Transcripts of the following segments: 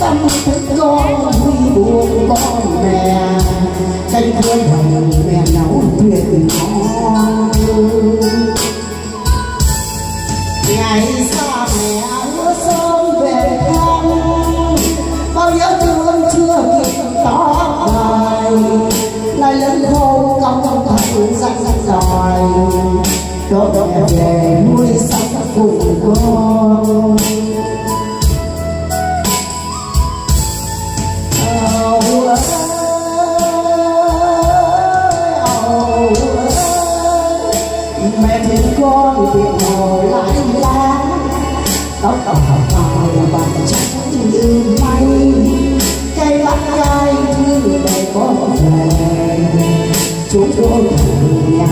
tâm thức con vui buồn con mẹ canh cuối hồng mẹ nấu tuyệt ngon. Ngày xa mẹ nhớ sớm về thăm bao nhớ thương chưa kịp tỏ bài. Lại lớn khôn công thành dặn răng đòi đốt mẹ về mẹ thương con tiệm hồ lại lá. Tóc tóc hồng là bàn trắng như mây. Cây mắt cay như để con về. Chúng tôi nhà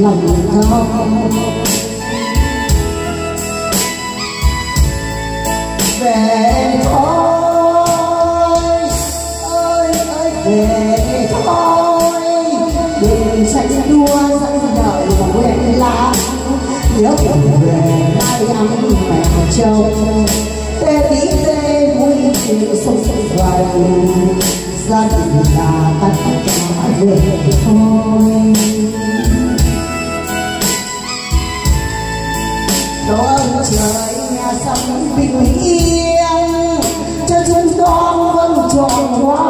lòng nhau nhớ về nay ăn mẹ trâu tê tí tê vui chịu sông sông quay gia đình là tất cả về thôi đón trời nhà sông bình yên cho chúng con vẫn tròn hoa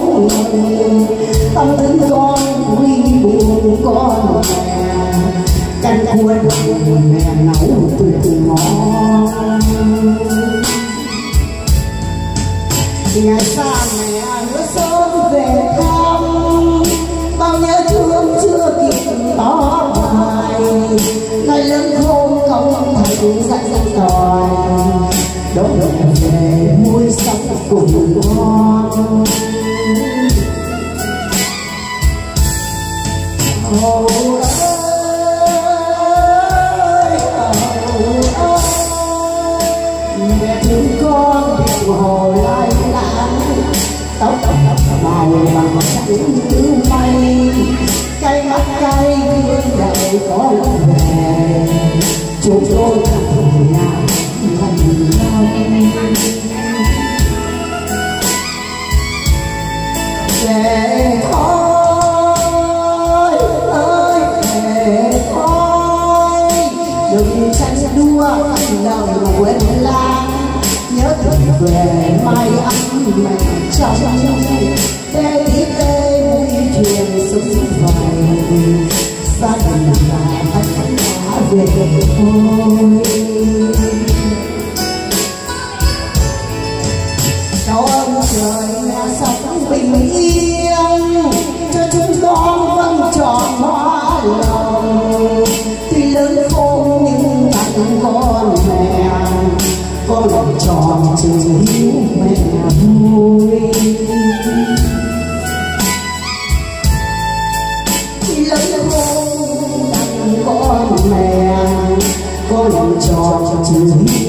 Lòng muốn tâm thức con quy buồn con mẹ, canh cuối mẹ nấu tuyệt ngon ngày xa mẹ nhớ sớm về thăm, bao nhớ thương chưa kịp tỏ bài. Ngày lớn khôn không thấy dặn dặn đòi, đón mẹ về vui sống cùng con. Chúng tôi thành nhà thành nhau về thôi về mai ăn mẹ trong tê tí tê vui thuyền sống vầy gia đình là tất cả về thôi ơn trời nhà sống bình yên Con tròn chữ hiếu mẹ vui Tuy lớn khôn tặng con mẹ Con lòng tròn chữ hiếu